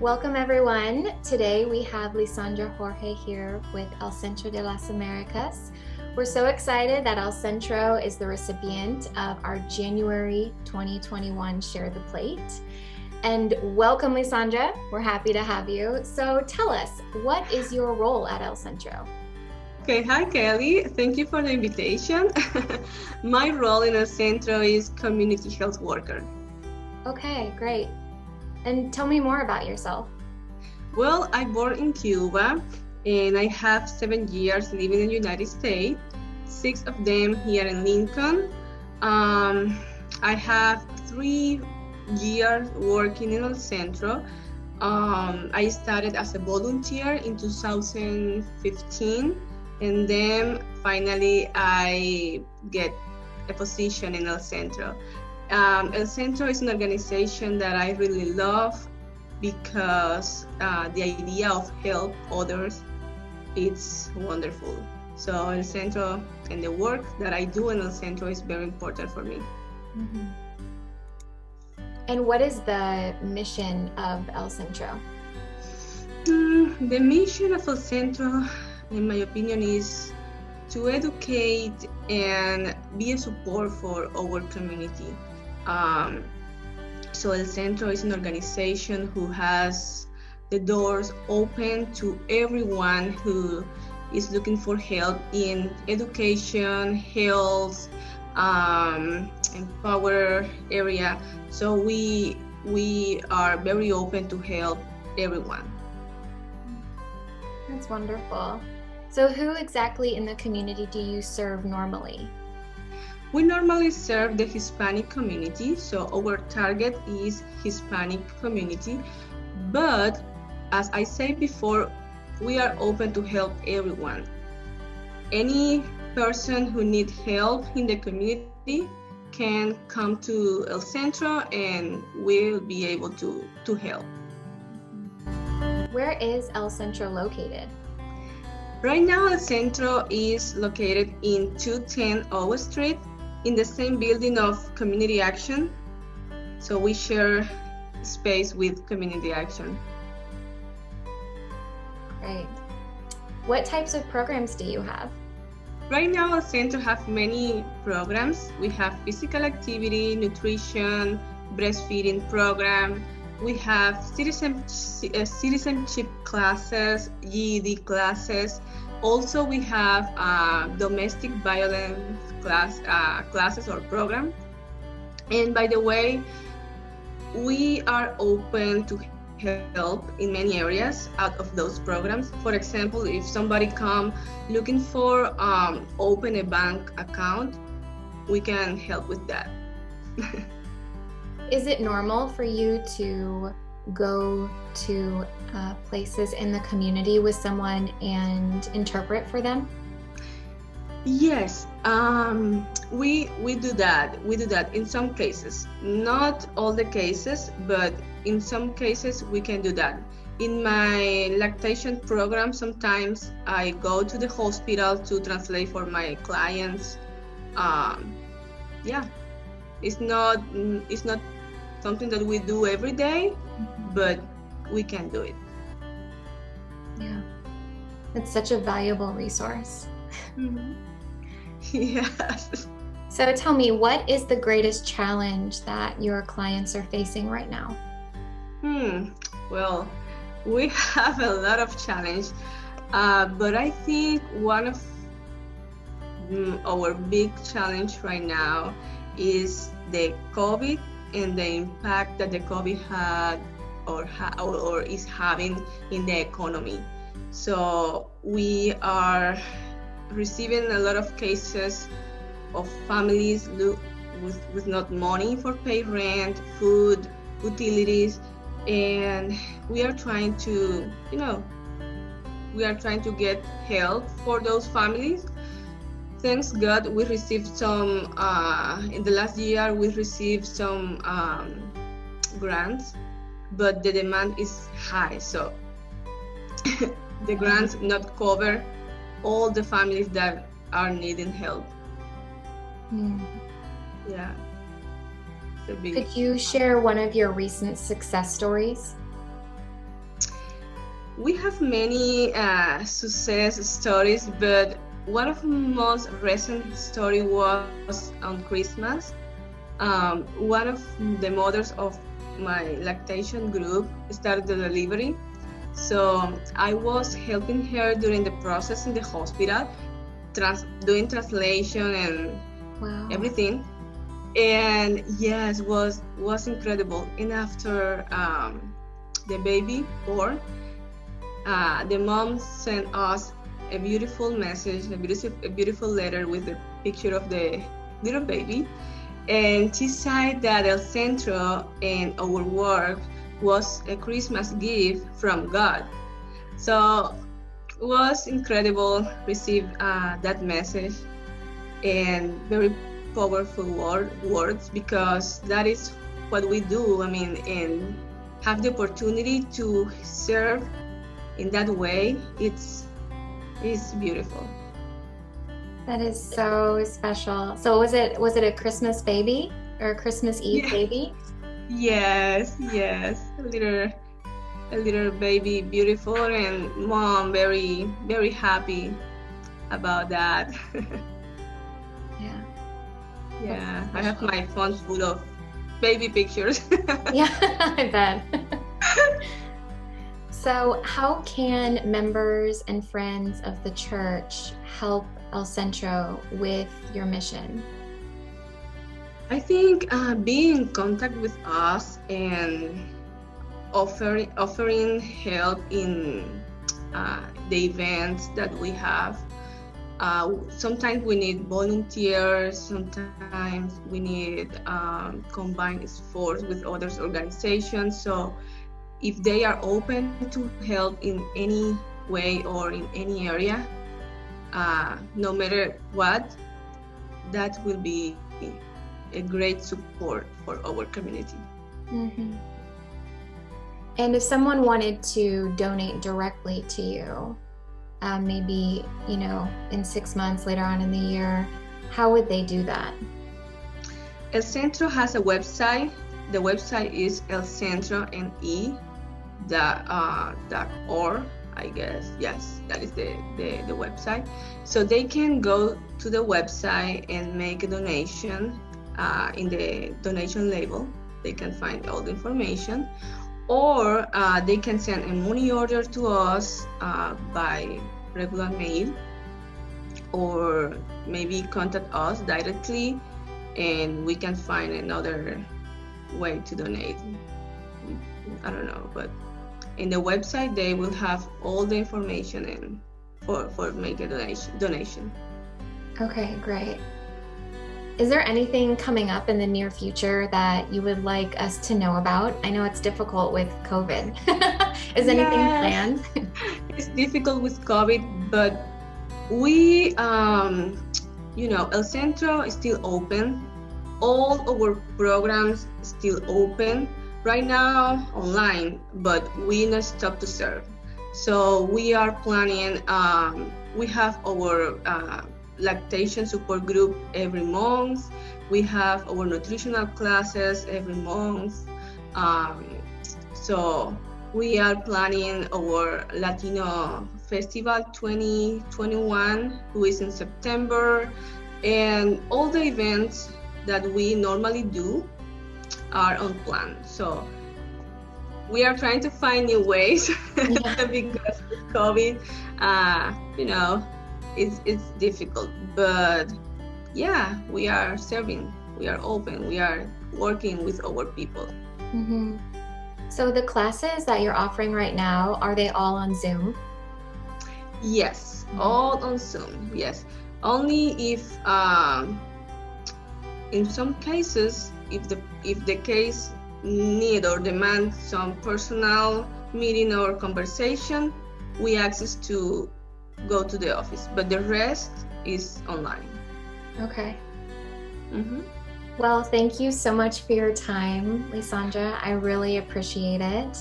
Welcome, everyone. Today we have Lisandra Jorge here with El Centro de las Americas. We're so excited that El Centro is the recipient of our January 2021 Share the Plate. And welcome, Lisandra. We're happy to have you. So tell us, what is your role at El Centro? Okay, hi Kelly. Thank you for the invitation. My role in El Centro is community health worker. Okay, great. And tell me more about yourself. Well, I born in Cuba and I have seven years living in the United States, six of them here in Lincoln. Um, I have three years working in El Centro. Um, I started as a volunteer in 2015, and then finally I get a position in El Centro. Um, El Centro is an organization that I really love because uh, the idea of help others it's wonderful. So El Centro and the work that I do in El Centro is very important for me. Mm-hmm. And what is the mission of El Centro? Mm, the mission of El Centro, in my opinion, is to educate and be a support for our community. Um, so El Centro is an organization who has the doors open to everyone who is looking for help in education, health, um, empower area. So we we are very open to help everyone. That's wonderful. So who exactly in the community do you serve normally? We normally serve the Hispanic community, so our target is Hispanic community. But as I said before, we are open to help everyone. Any person who needs help in the community can come to El Centro and we'll be able to, to help. Where is El Centro located? Right now, El Centro is located in 210 O Street in the same building of Community Action. So we share space with Community Action. Great. What types of programs do you have? Right now, our center have many programs. We have physical activity, nutrition, breastfeeding program. We have citizen, uh, citizenship classes, GED classes. Also, we have domestic violence class uh, classes or program. And by the way, we are open to help in many areas out of those programs. For example, if somebody come looking for um, open a bank account, we can help with that. Is it normal for you to go to uh, places in the community with someone and interpret for them? Yes, um, we we do that. We do that in some cases, not all the cases, but in some cases we can do that. In my lactation program, sometimes I go to the hospital to translate for my clients. Um, yeah, it's not it's not something that we do every day, but we can do it. Yeah, it's such a valuable resource. Mm-hmm. yes. So tell me, what is the greatest challenge that your clients are facing right now? Hmm. Well, we have a lot of challenge, uh, but I think one of mm, our big challenge right now is the COVID and the impact that the COVID had or, ha- or, is having in the economy. So we are receiving a lot of cases of families with, with not money for pay rent, food, utilities, and we are trying to, you know, we are trying to get help for those families. Thanks God, we received some, uh, in the last year, we received some um, grants, but the demand is high. So the grants not cover all the families that are needing help. Mm. Yeah. Could you share one of your recent success stories? we have many uh, success stories, but one of the most recent story was on Christmas. Um, one of the mothers of my lactation group started the delivery. So I was helping her during the process in the hospital, trans- doing translation and wow. everything. And yes, was was incredible. And after um, the baby born, uh, the mom sent us a beautiful message, a beautiful, a beautiful letter with the picture of the little baby. And she said that El Centro and our work was a Christmas gift from God. So it was incredible receive uh, that message and very powerful word, words because that is what we do. I mean, and have the opportunity to serve in that way. It's it's beautiful. That is so special. So was it was it a Christmas baby or a Christmas Eve baby? Yes, yes. A little a little baby beautiful and mom very very happy about that. yeah. Yeah. I have my phone full of baby pictures. yeah, I bet. So, how can members and friends of the church help El Centro with your mission? I think uh, being in contact with us and offering offering help in uh, the events that we have. Uh, sometimes we need volunteers. Sometimes we need um, combined efforts with other organizations. So if they are open to help in any way or in any area, uh, no matter what, that will be a great support for our community. Mm-hmm. And if someone wanted to donate directly to you, um, maybe, you know, in six months later on in the year, how would they do that? El Centro has a website. The website is El Centro N E dot uh, dot org I guess. Yes that is the, the the website. So they can go to the website and make a donation uh, in the donation label. They can find all the information. Or uh, they can send a money order to us uh, by regular mail. Or maybe contact us directly and we can find another way to donate. I don't know but in the website they will have all the information in for for make a donation donation. Okay great. Is there anything coming up in the near future that you would like us to know about? I know it's difficult with covid. Is anything planned? It's difficult with covid but we um you know el centro is still open. All our programs still open right now online, but we not stop to serve. So we are planning. Um, we have our uh, lactation support group every month. We have our nutritional classes every month. Um, so we are planning our Latino Festival 2021, who is in September, and all the events that we normally do are on plan. So we are trying to find new ways yeah. because COVID, uh, you know, it's, it's difficult. But yeah, we are serving, we are open, we are working with our people. Mm-hmm. So the classes that you're offering right now, are they all on Zoom? Yes, mm-hmm. all on Zoom. Yes, only if um, in some cases if the if the case need or demand some personal meeting or conversation, we access to go to the office, but the rest is online. Okay. Mm-hmm. Well, thank you so much for your time, Lisandra. I really appreciate it.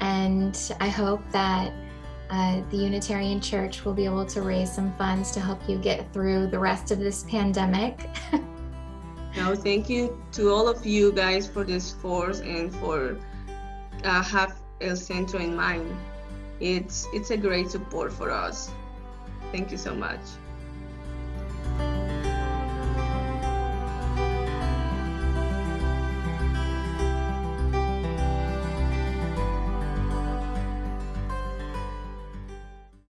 And I hope that uh, the Unitarian Church will be able to raise some funds to help you get through the rest of this pandemic. No, thank you to all of you guys for this course and for uh, have El Centro in mind. it's it's a great support for us. Thank you so much.